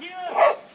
here!